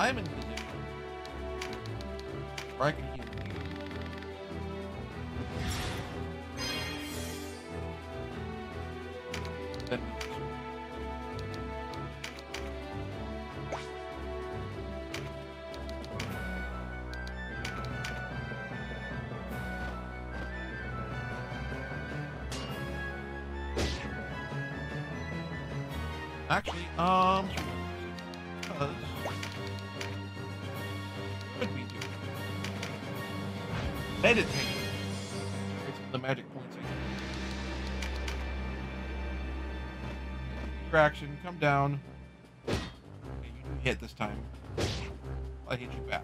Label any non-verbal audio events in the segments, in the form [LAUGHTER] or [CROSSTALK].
I'm in position where I can heal you. Then Actually, um, meditate? The magic points. Distraction, come down. Okay, you do hit this time. I hit you back.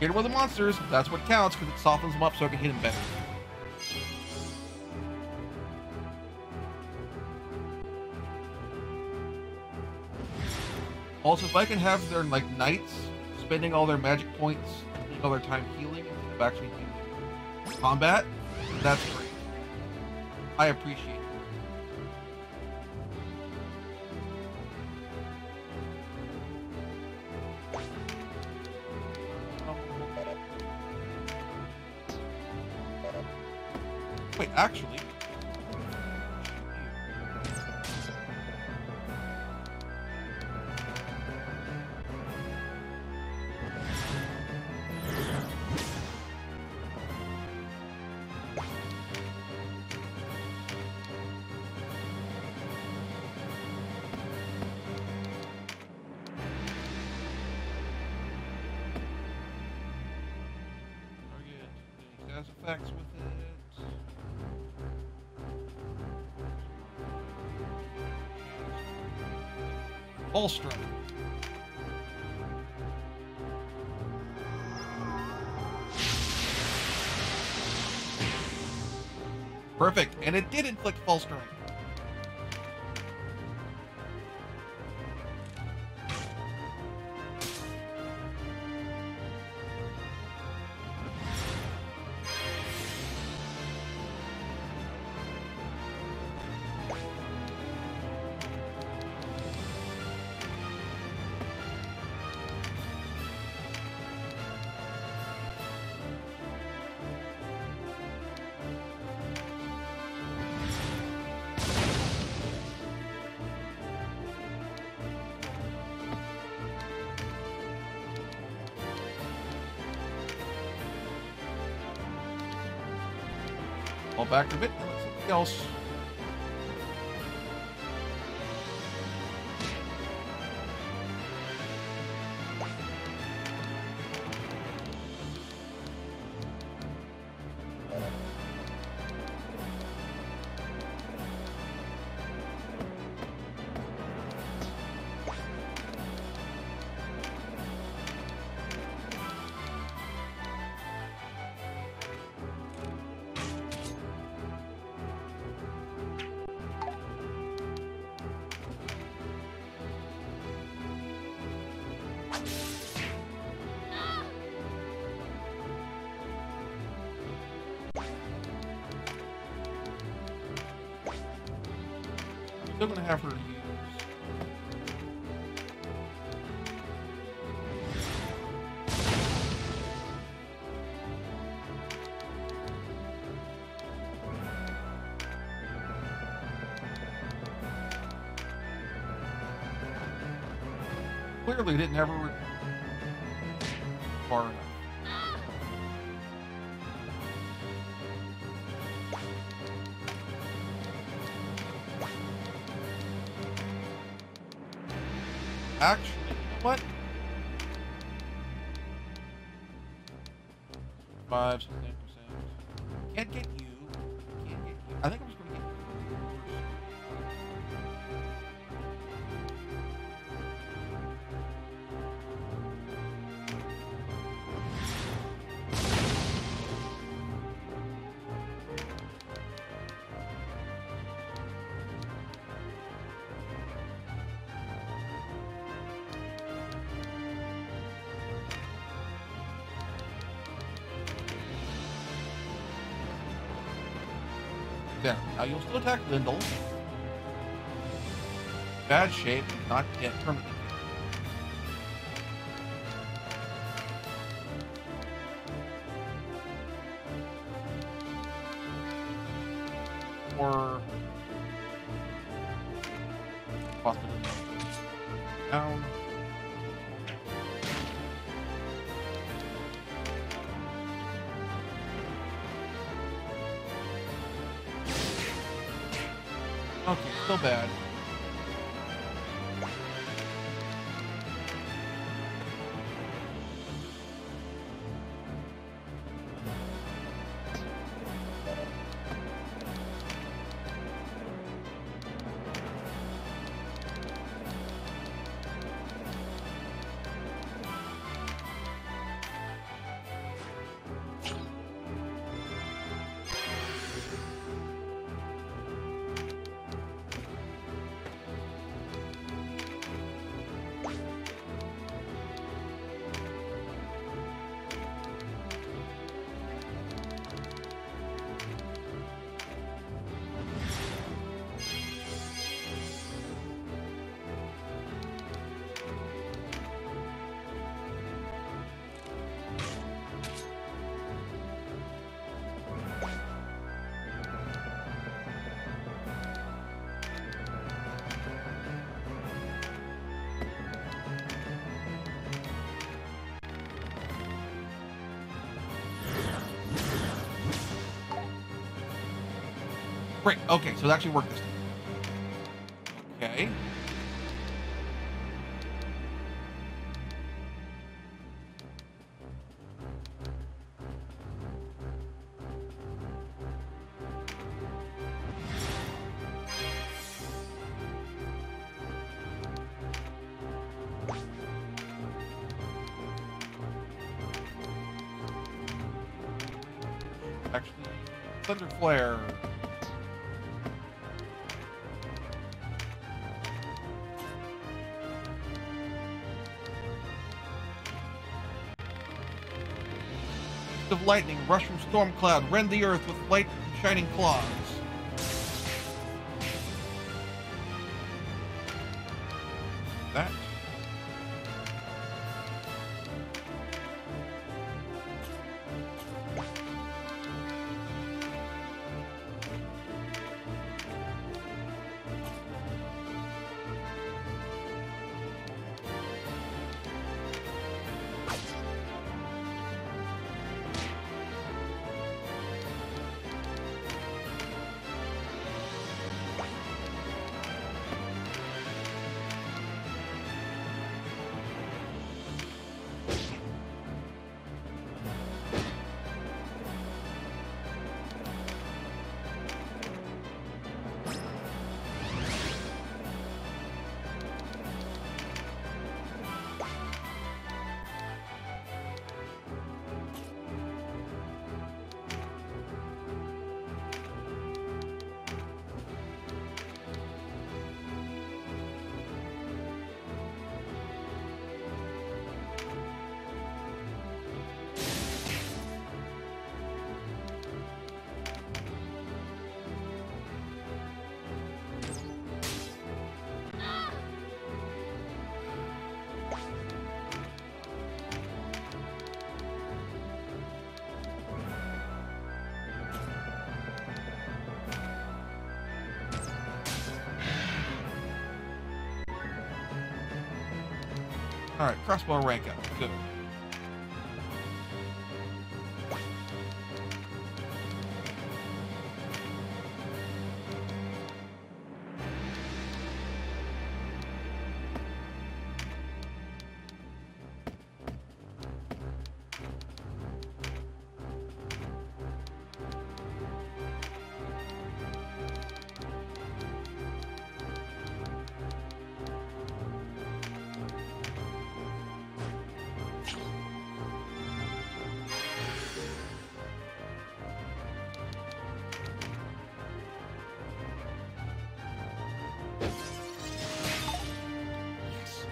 Hit with the monsters. That's what counts because it softens them up so I can hit them better. Also, if I can have their like knights spending all their magic points, all their time healing of actually combat, that's great. I appreciate it. Wait, actually. Effects with it. Strike. Perfect, and it did inflict full Fall back a bit. and let something else. Still gonna have her. Clearly didn't ever far enough. Actually, what? Five, six, There. Now you'll still attack Lindel. Bad shape, not yet permanently. Or possibly down. Still bad. Great. Okay, so it actually worked this time. Okay. Actually, Thunder Flare. Of lightning rush from storm cloud, rend the earth with light shining claws. Alright, crossbow rank up. Good.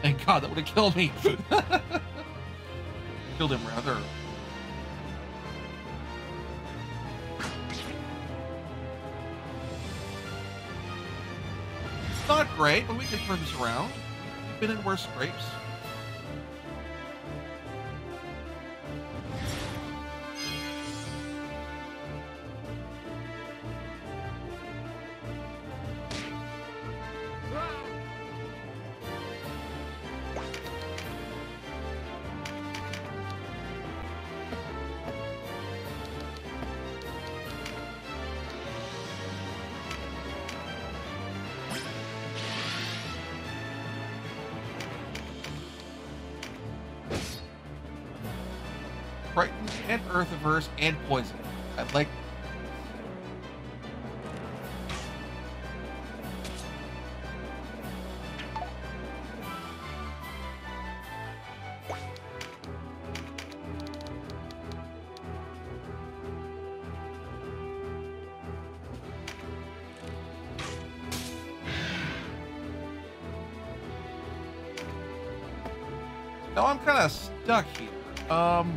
Thank God, that would have killed me. [LAUGHS] Killed him, rather. It's not great, but we can turn this around. We've been in worse scrapes. And Earth Averse and Poison. I'd like. [SIGHS] Now I'm kind of stuck here. Um.